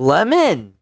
Lemon.